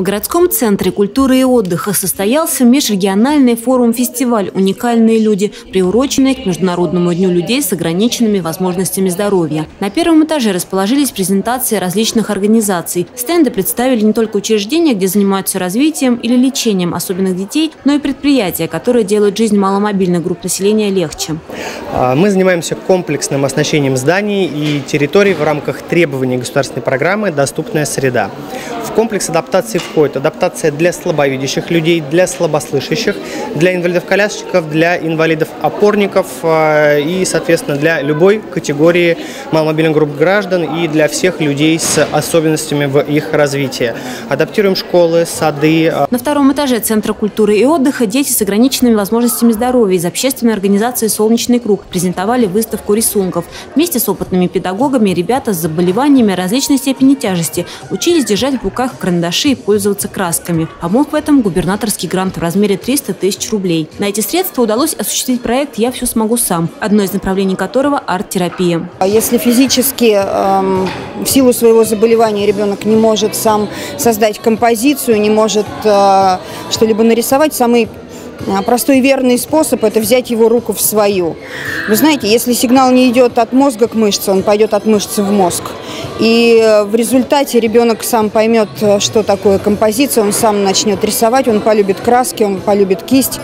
В городском центре культуры и отдыха состоялся межрегиональный форум-фестиваль «Уникальные люди», приуроченный к Международному дню людей с ограниченными возможностями здоровья. На первом этаже расположились презентации различных организаций. Стенды представили не только учреждения, где занимаются развитием или лечением особенных детей, но и предприятия, которые делают жизнь маломобильных групп населения легче. А, мы занимаемся комплексным оснащением зданий и территорий в рамках требований государственной программы «Доступная среда». В комплекс адаптации входит адаптация для слабовидящих людей, для слабослышащих, для инвалидов-колясочников, для инвалидов-опорников э, и, соответственно, для любой категории маломобильных групп граждан и для всех людей с особенностями в их развитии. Адаптируем школы, сады. Э. На втором этаже Центра культуры и отдыха дети с ограниченными возможностями здоровья из общественной организации «Солнечный круг» презентовали выставку рисунков. Вместе с опытными педагогами ребята с заболеваниями различной степени тяжести учились держать в руках карандаши и пользоваться красками. Помог в этом губернаторский грант в размере 300 тысяч рублей. На эти средства удалось осуществить проект «Я все смогу сам», одно из направлений которого – арт-терапия. А если физически эм, в силу своего заболевания ребенок не может сам создать композицию, не может э, что-либо нарисовать, самый а, простой и верный способ – это взять его руку в свою. Вы знаете, если сигнал не идет от мозга к мышце, он пойдет от мышцы в мозг. И э, в результате ребенок сам поймет, э, что такое композиция, он сам начнет рисовать, он полюбит краски, он полюбит кисть.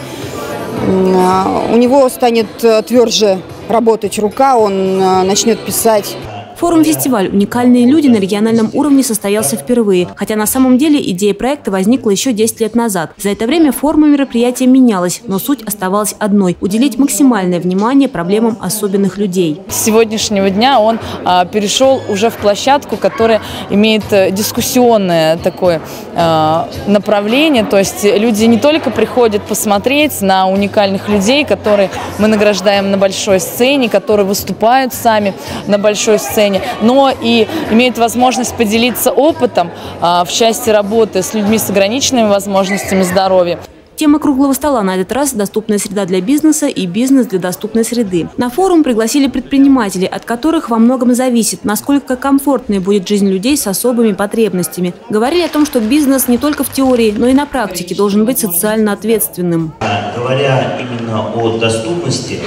А, у него станет э, тверже работать рука, он начнет писать Форум-фестиваль «Уникальные люди» на региональном уровне состоялся впервые, хотя на самом деле идея проекта возникла еще 10 лет назад. За это время форма мероприятия менялась, но суть оставалась одной – уделить максимальное внимание проблемам особенных людей. С сегодняшнего дня он а, перешел уже в площадку, которая имеет э, дискуссионное такое а, направление, то есть люди не только приходят посмотреть на уникальных людей, которые мы награждаем на большой сцене, которые выступают сами на большой сцене, сцене, но и имеют возможность поделиться опытом а, в части работы с людьми с ограниченными возможностями здоровья. Тема круглого стола на этот раз – доступная среда для бизнеса и бизнес для доступной среды. На форум пригласили предпринимателей, от которых во многом зависит, насколько комфортной будет жизнь людей с особыми потребностями. Говорили о том, что бизнес не только в теории, но и на практике должен быть социально ответственным. Говоря именно о доступности,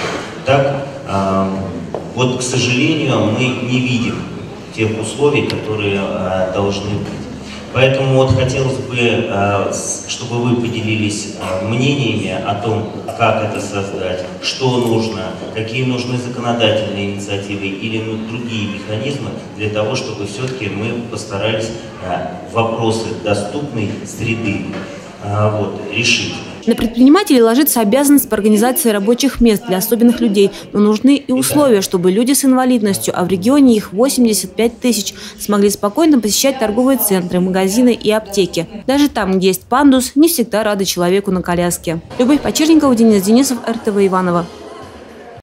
так вот, к сожалению, мы не видим тех условий, которые э, должны быть. Поэтому вот хотелось бы, э, чтобы вы поделились э, мнениями о том, как это создать, что нужно, какие нужны законодательные инициативы или ну, другие механизмы для того, чтобы все-таки мы постарались э, вопросы доступной среды вот, решить. На предпринимателей ложится обязанность по организации рабочих мест для особенных людей, но нужны и условия, чтобы люди с инвалидностью, а в регионе их 85 тысяч, смогли спокойно посещать торговые центры, магазины и аптеки. Даже там, где есть пандус, не всегда рады человеку на коляске. Любовь Почерникова, Денис Денисов, РТВ Иванова.